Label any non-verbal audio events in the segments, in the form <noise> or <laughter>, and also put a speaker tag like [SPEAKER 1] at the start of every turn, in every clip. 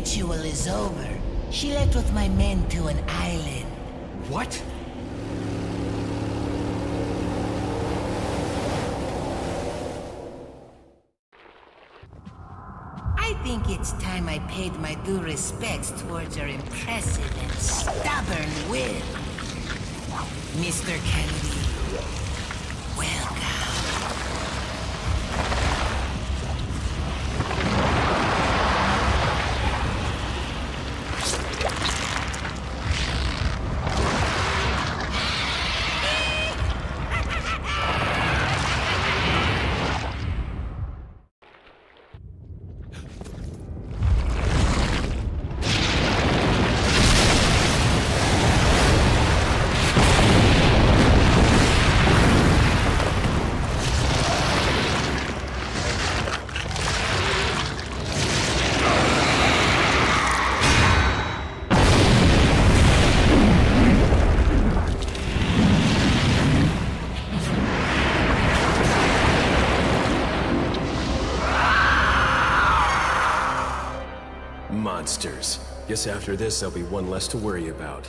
[SPEAKER 1] ritual is over. She left with my men to an island.
[SPEAKER 2] What?
[SPEAKER 1] I think it's time I paid my due respects towards your impressive and stubborn will. Mr. Kennedy,
[SPEAKER 2] Monsters. Guess after this, there'll be one less to worry about.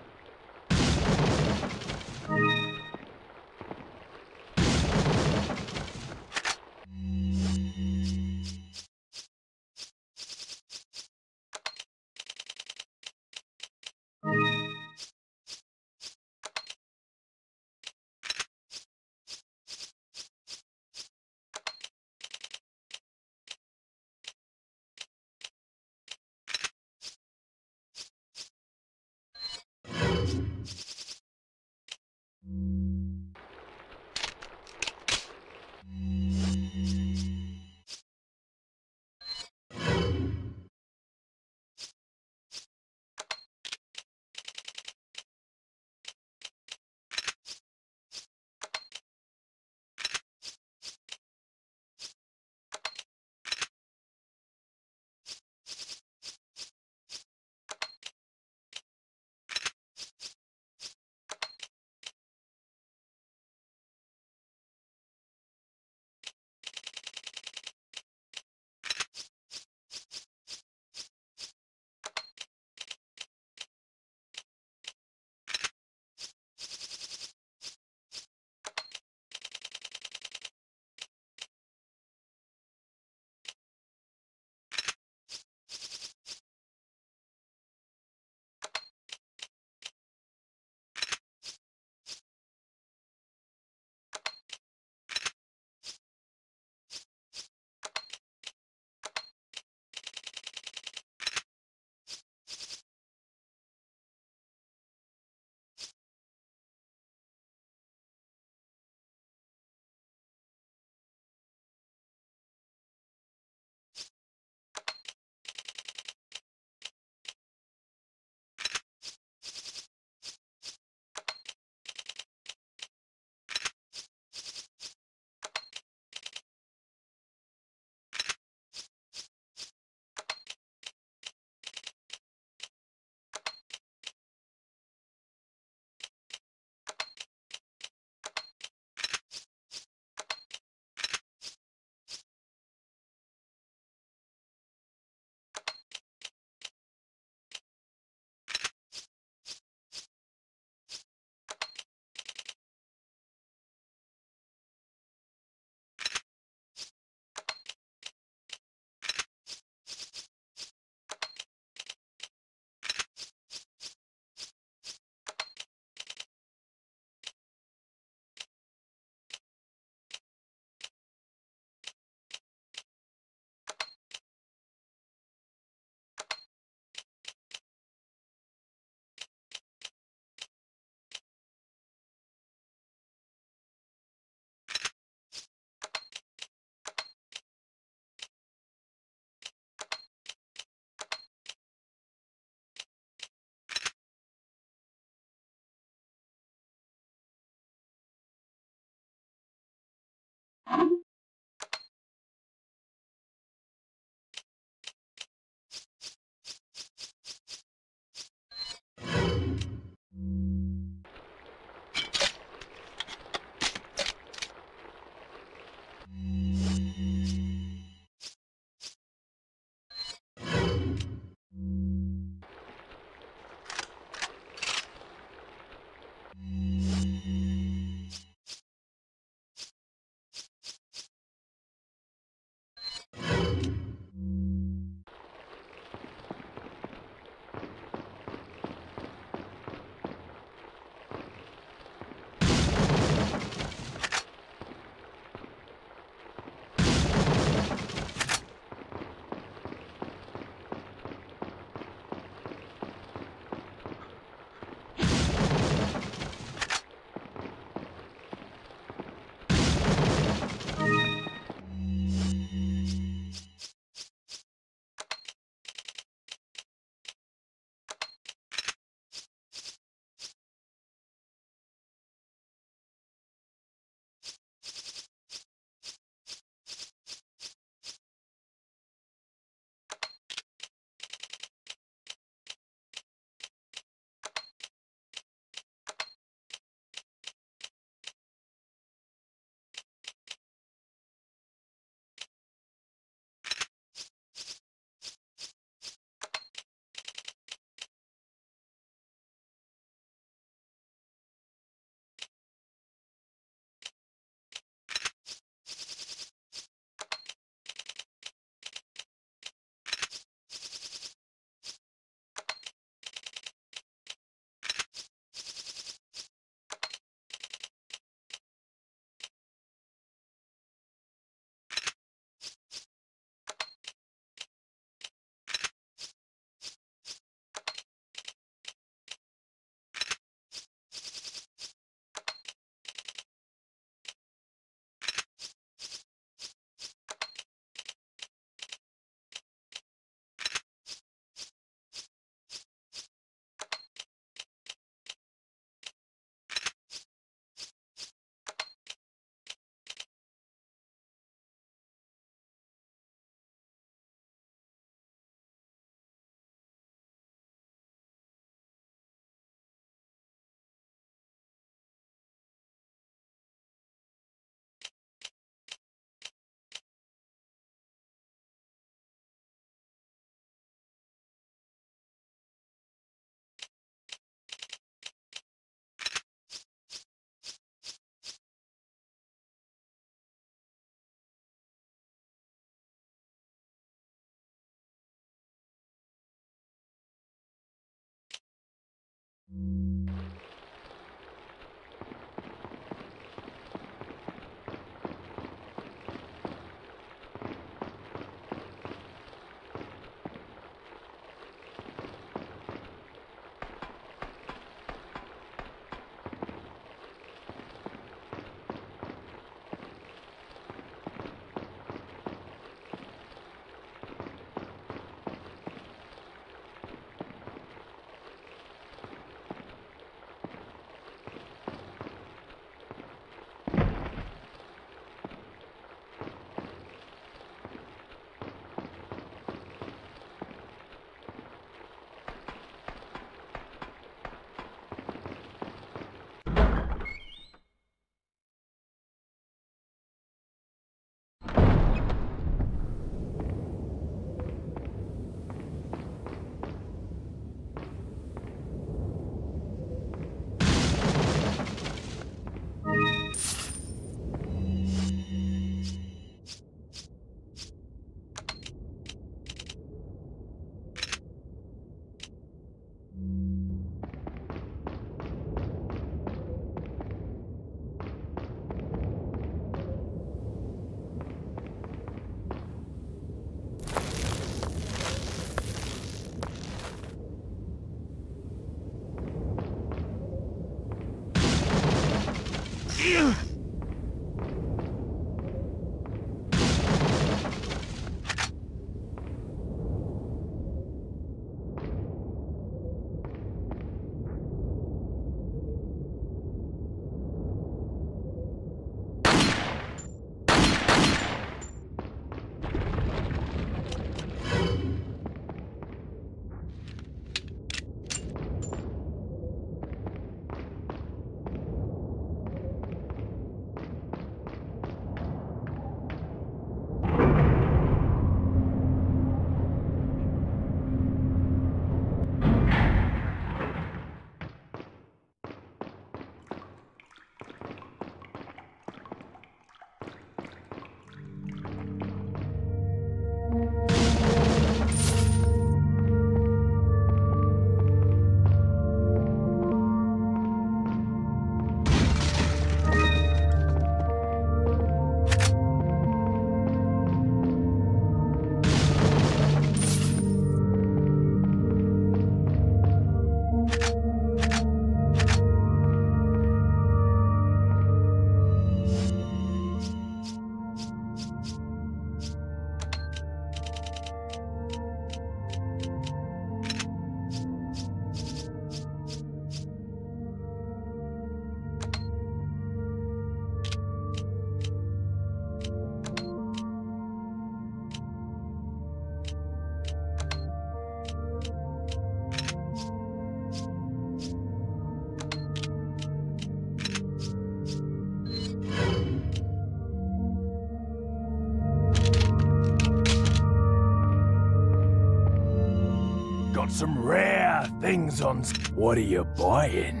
[SPEAKER 2] some rare things on. What are you buying?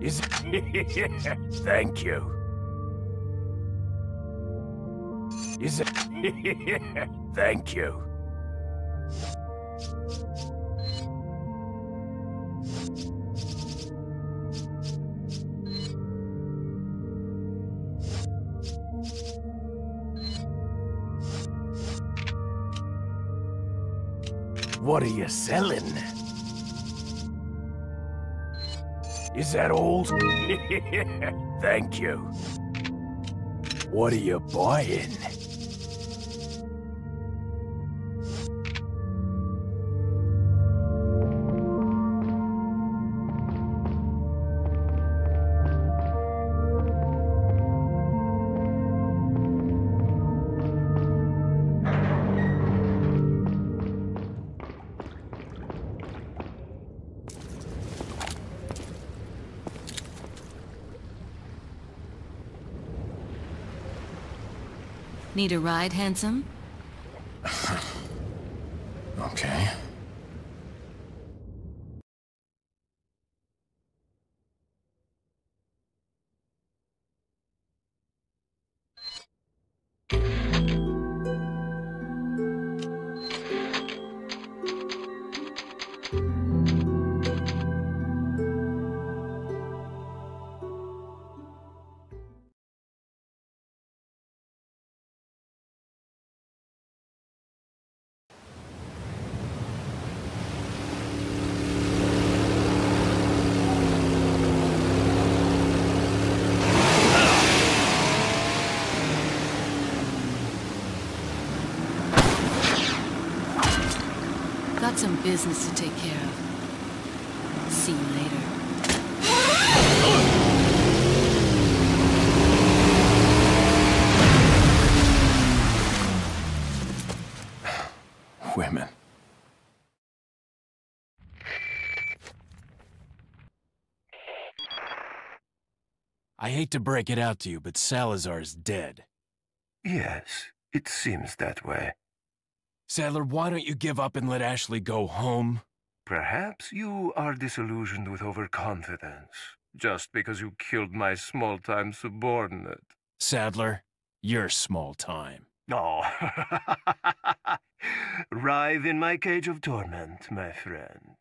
[SPEAKER 2] Is it <laughs> Thank you. Is it? <laughs> Thank you. What are you selling? Is that all? <laughs> Thank you. What are you buying?
[SPEAKER 3] Need a ride, handsome? Got some business to take care of. See you later. <sighs>
[SPEAKER 4] Women. I hate to break it out to you, but Salazar's dead.
[SPEAKER 5] Yes, it seems that way.
[SPEAKER 4] Saddler, why don't you give up and let Ashley go home?
[SPEAKER 5] Perhaps you are disillusioned with overconfidence, just because you killed my small-time subordinate.
[SPEAKER 4] Saddler, you're small time.
[SPEAKER 5] Oh. <laughs> Writhe in my cage of torment, my friend.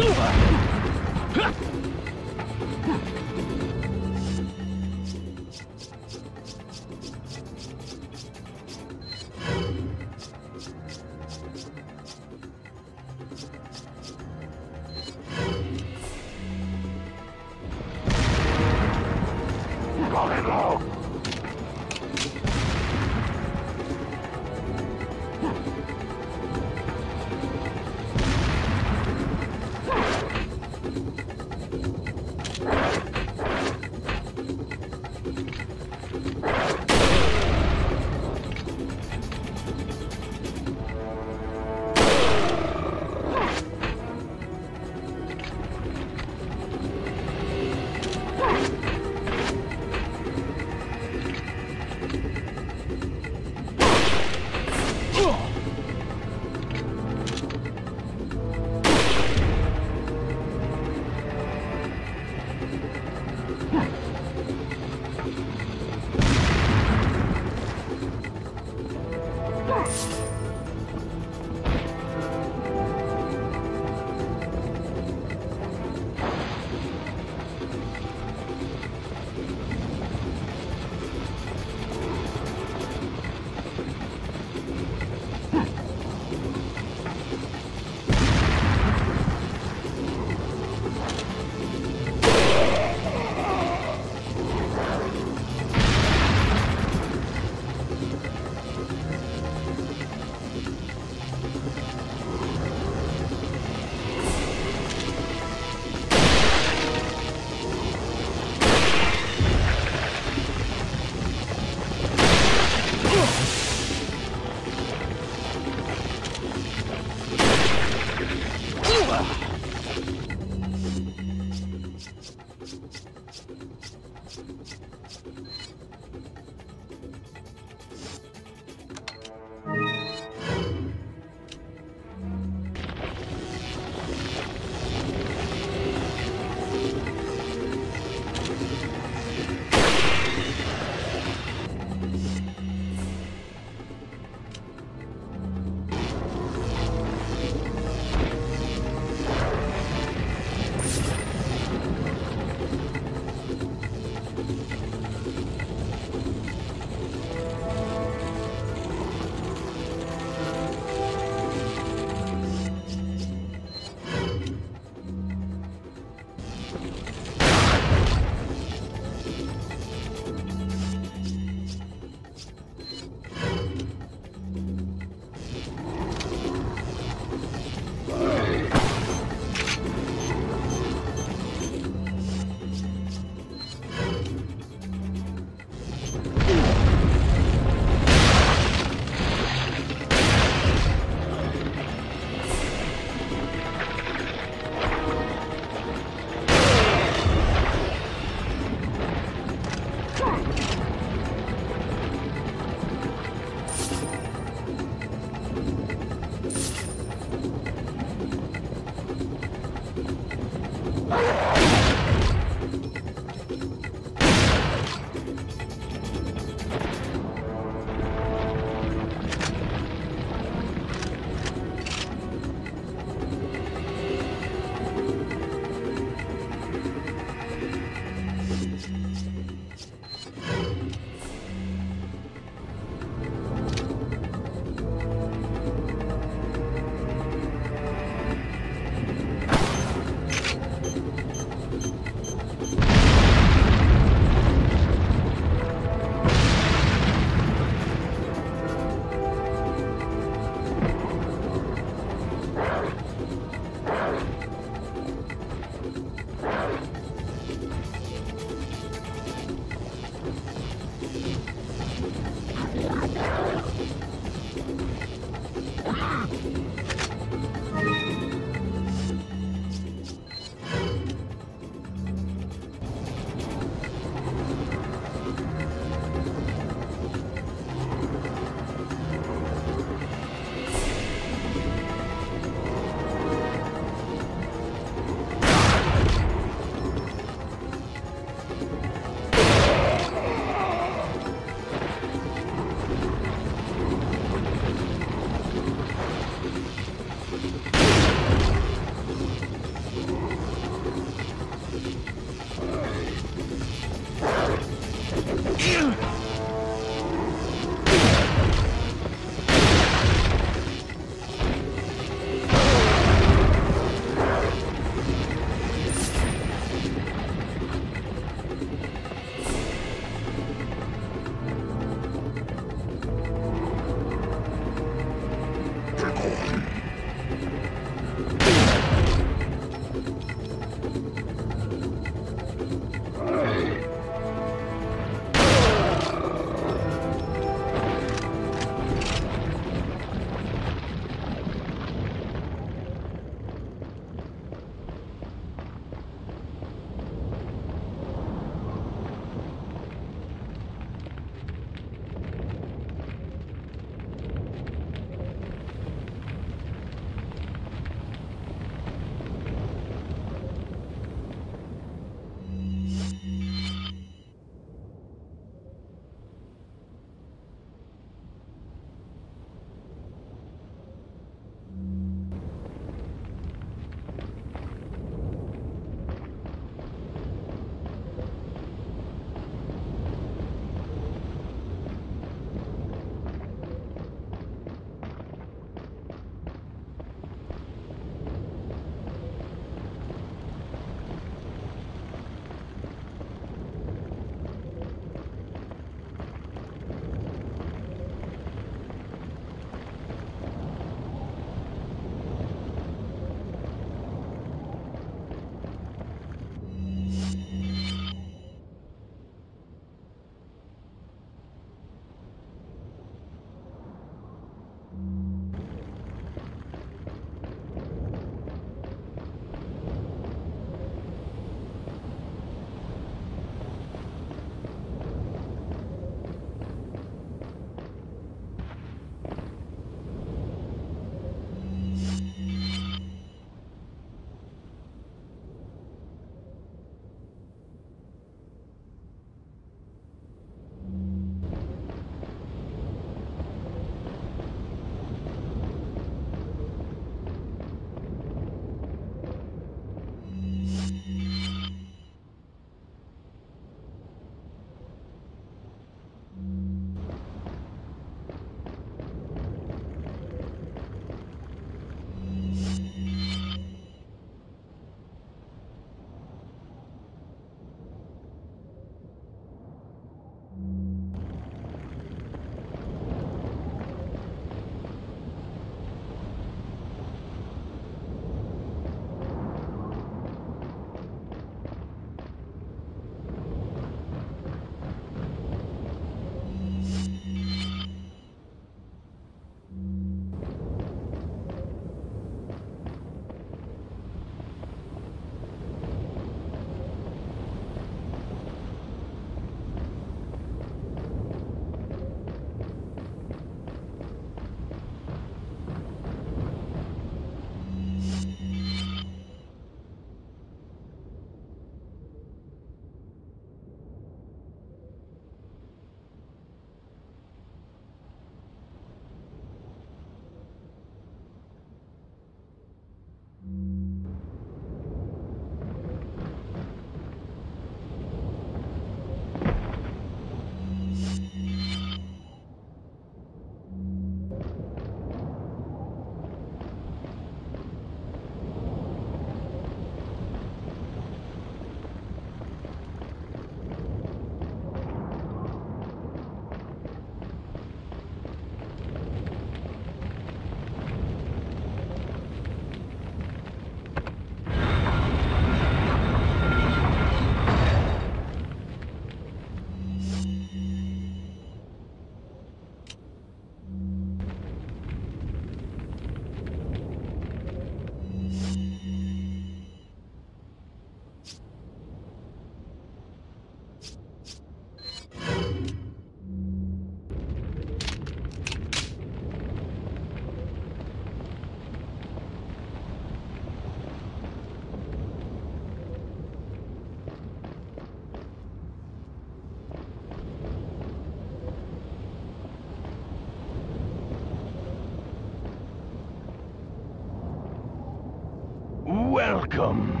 [SPEAKER 6] Welcome.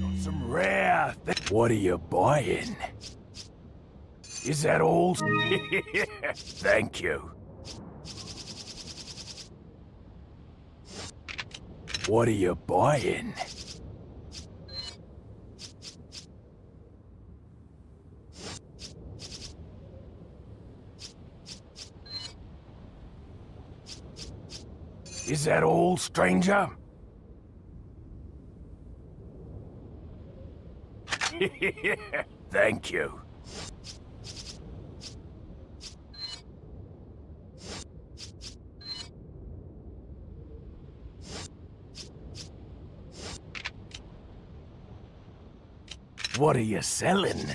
[SPEAKER 2] Got some rare What are you buying? Is that all? <laughs> Thank you. What are you buying? Is that all, stranger? <laughs> Thank you. What are you selling?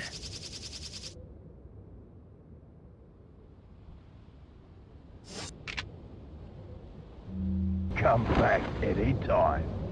[SPEAKER 6] Back anytime.
[SPEAKER 7] Help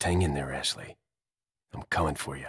[SPEAKER 2] Just hang in there, Ashley. I'm coming for you.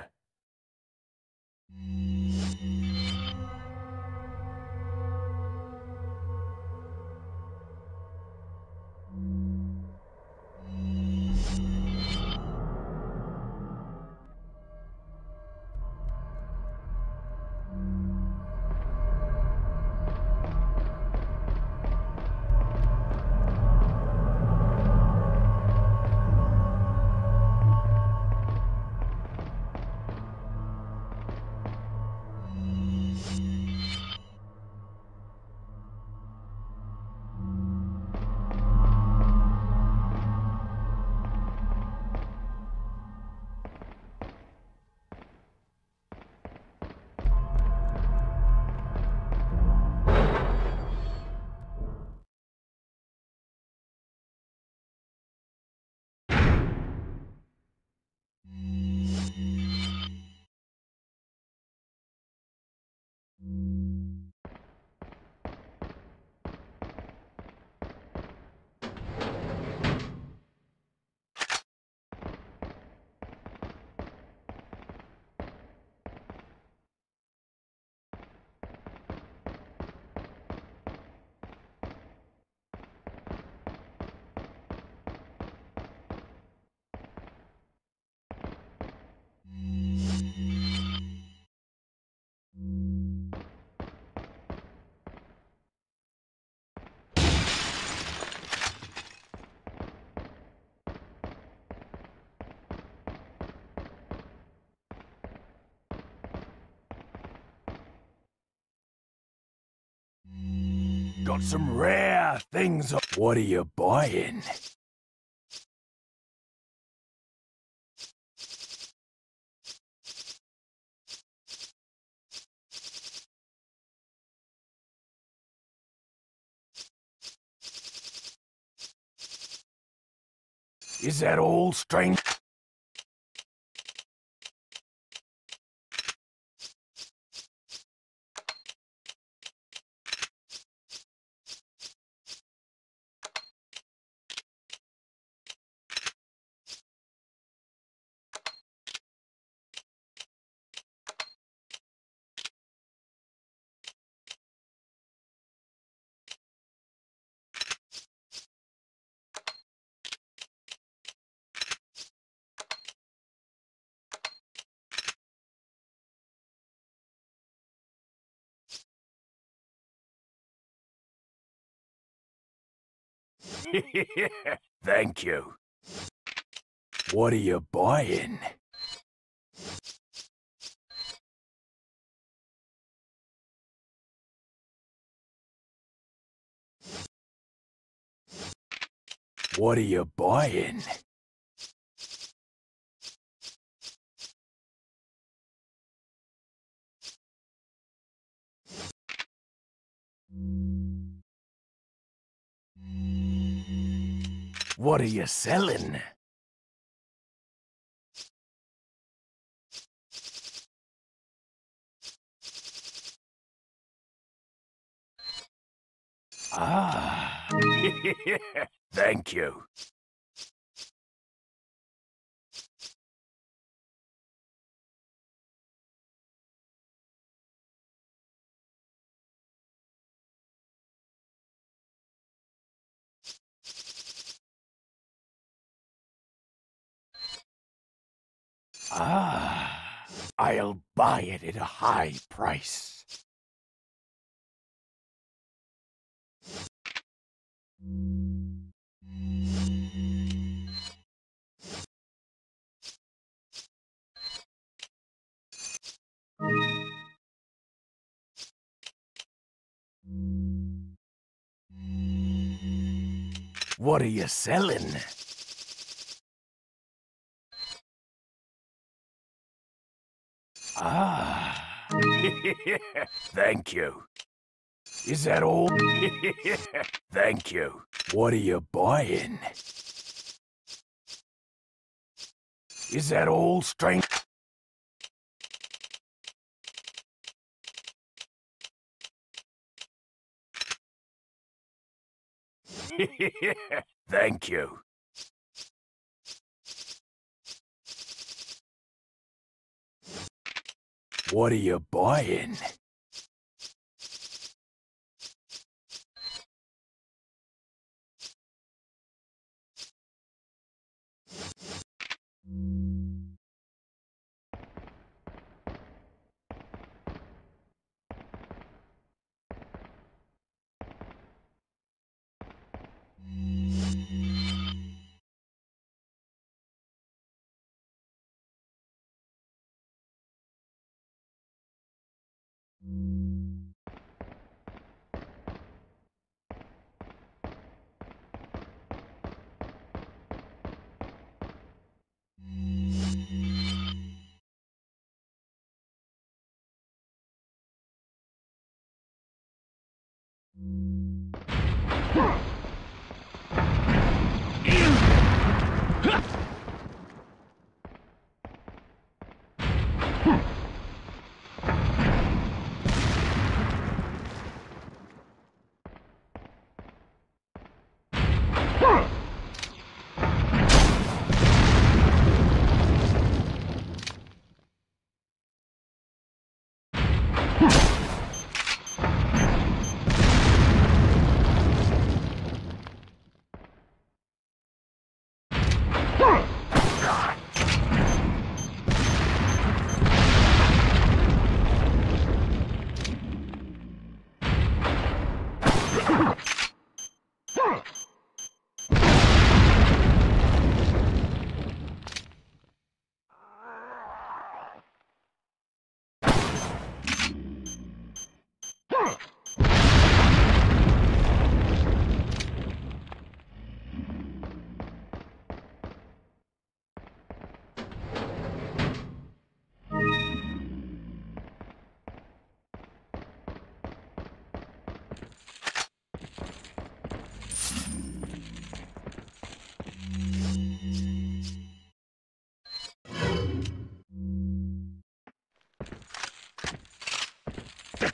[SPEAKER 2] Got some rare things. What are you buying? Is that all, strange? <laughs> Thank you. What are you buying? What are you buying? What are you selling? Ah, <laughs> thank you. Ah, I'll buy it at a high price. What are you selling? Ah. <laughs> Thank you. Is that all? <laughs> Thank you. What are you buying? Is that all, strength? <laughs> Thank you. What are you buying?
[SPEAKER 6] Hey!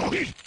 [SPEAKER 6] Oh,